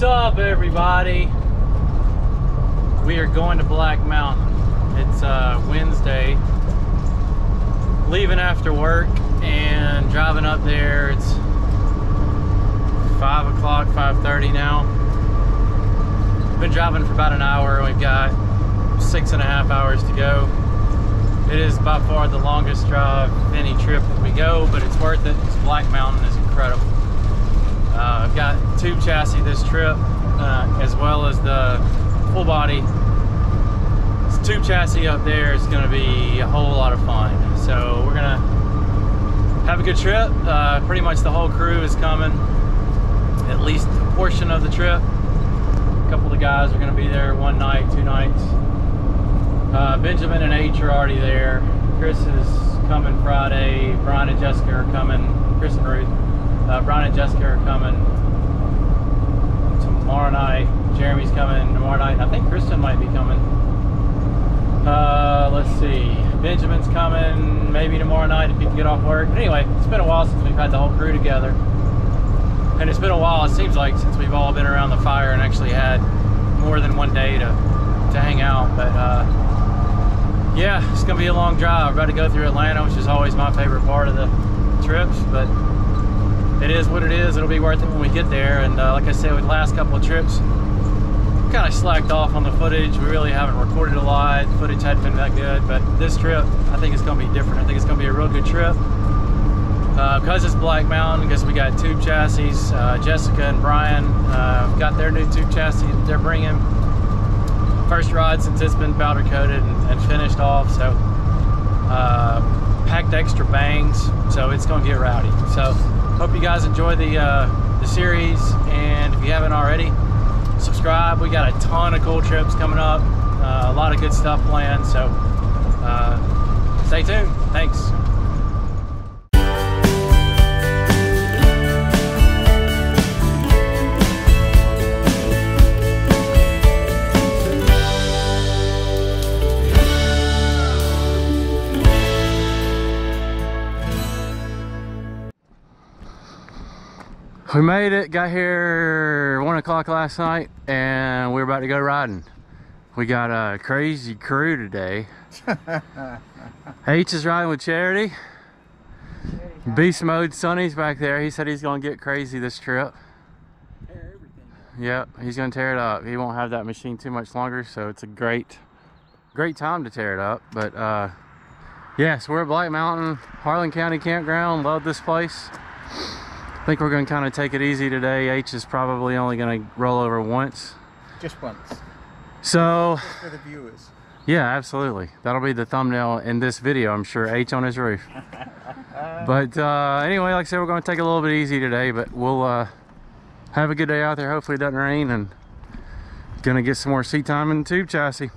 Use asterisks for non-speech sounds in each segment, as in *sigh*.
What's up, everybody? We are going to Black Mountain. It's uh, Wednesday. Leaving after work and driving up there. It's 5 o'clock, 5.30 now. Been driving for about an hour. We've got six and a half hours to go. It is by far the longest drive any trip that we go, but it's worth it. Black Mountain is incredible. Uh, got tube chassis this trip, uh, as well as the full body. This tube chassis up there is going to be a whole lot of fun. So we're going to have a good trip. Uh, pretty much the whole crew is coming, at least a portion of the trip. A couple of the guys are going to be there one night, two nights. Uh, Benjamin and H are already there. Chris is coming Friday. Brian and Jessica are coming. Chris and Ruth. Uh, Brian and Jessica are coming tomorrow night. Jeremy's coming tomorrow night. I think Kristen might be coming. Uh, let's see. Benjamin's coming maybe tomorrow night if he can get off work. But anyway, it's been a while since we've had the whole crew together. And it's been a while, it seems like, since we've all been around the fire and actually had more than one day to, to hang out. But uh, yeah, it's gonna be a long drive. We're about to go through Atlanta, which is always my favorite part of the trips, but it is what it is. It'll be worth it when we get there. And uh, like I said, with the last couple of trips, kind of slacked off on the footage. We really haven't recorded a lot. Footage hadn't been that good, but this trip, I think it's gonna be different. I think it's gonna be a real good trip. Uh, because it's Black Mountain, because we got tube chassis. Uh, Jessica and Brian uh, got their new tube chassis they're bringing. First ride since it's been powder coated and, and finished off. So uh, packed extra bangs, so it's gonna get rowdy. So hope you guys enjoy the uh, the series, and if you haven't already, subscribe. We got a ton of cool trips coming up, uh, a lot of good stuff planned. So uh, stay tuned. Thanks. We made it, got here one o'clock last night and we're about to go riding. We got a crazy crew today. *laughs* H is riding with Charity. Beast mode Sonny's back there. He said he's gonna get crazy this trip. Yep, he's gonna tear it up. He won't have that machine too much longer, so it's a great, great time to tear it up. But uh, yes, yeah, so we're at Black Mountain, Harlan County Campground. Love this place. I think we're going to kind of take it easy today. H is probably only going to roll over once. Just once. So, Just for the viewers. yeah, absolutely. That'll be the thumbnail in this video, I'm sure. H on his roof. *laughs* but uh, anyway, like I said, we're going to take it a little bit easy today, but we'll uh, have a good day out there. Hopefully it doesn't rain and going to get some more seat time in the tube chassis.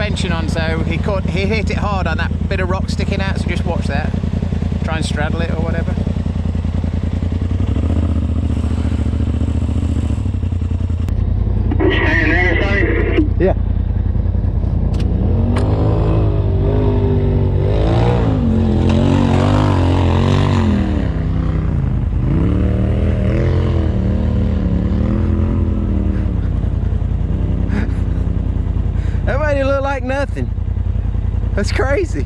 Suspension on, so he caught he hit it hard on that bit of rock sticking out. So just watch that. Try and straddle it or whatever. Staying there, Sonny? Yeah. That made it look like nothing. That's crazy.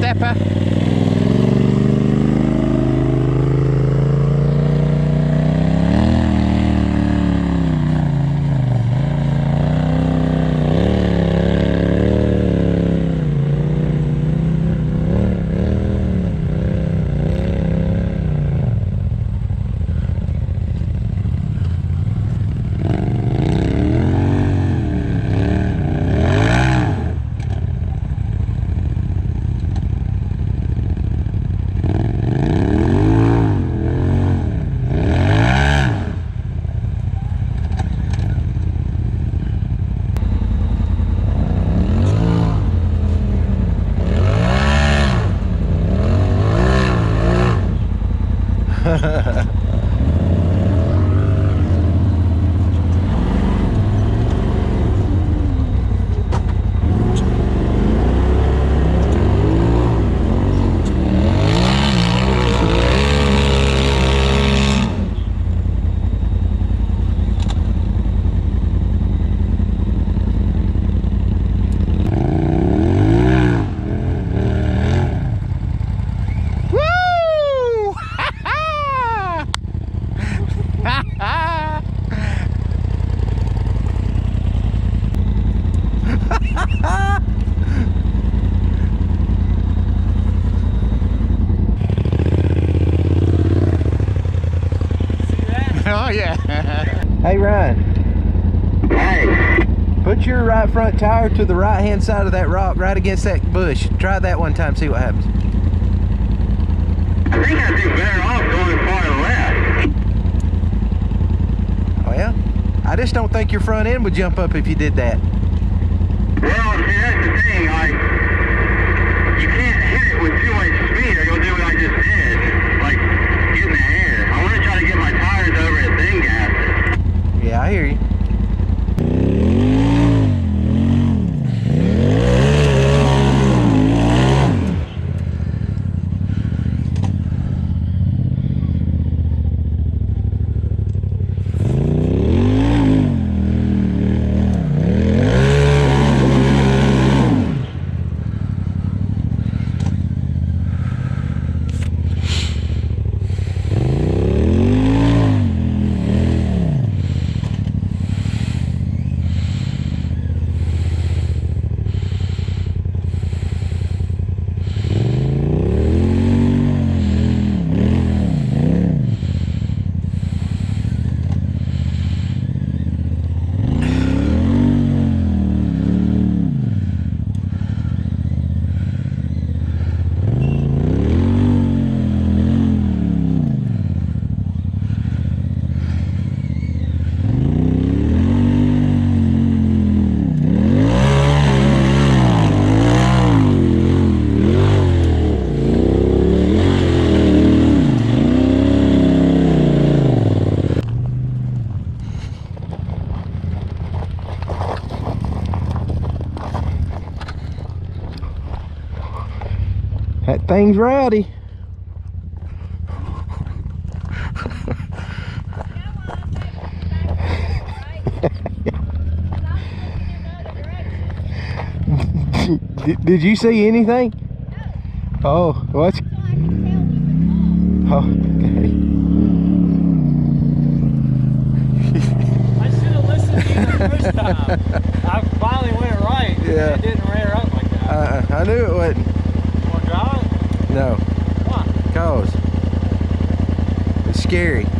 Stepper. Oh, yeah. *laughs* Hey Ryan, Hey, put your right front tire to the right hand side of that rock right against that bush. Try that one time, see what happens. I think I'd do better off going far left. Oh yeah? I just don't think your front end would jump up if you did that. thing's rowdy. did, did you see anything? No. Oh, what? oh. I should have listened to the first *laughs* time. I finally went right. Yeah. It didn't rear up like that. Uh, I knew it wouldn't. It's scary. Dude,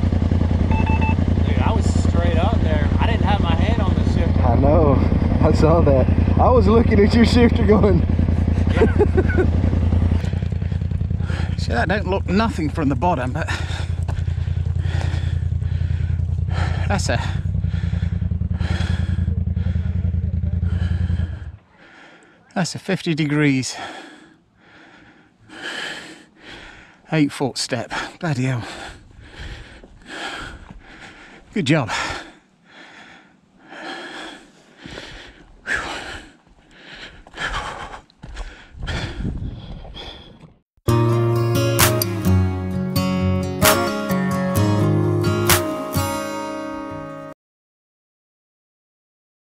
I was straight up there. I didn't have my hand on the shifter. I know. I saw that. I was looking at your shifter going. *laughs* See, that don't look nothing from the bottom, but that's a that's a 50 degrees eight foot step. Bloody hell. Good job.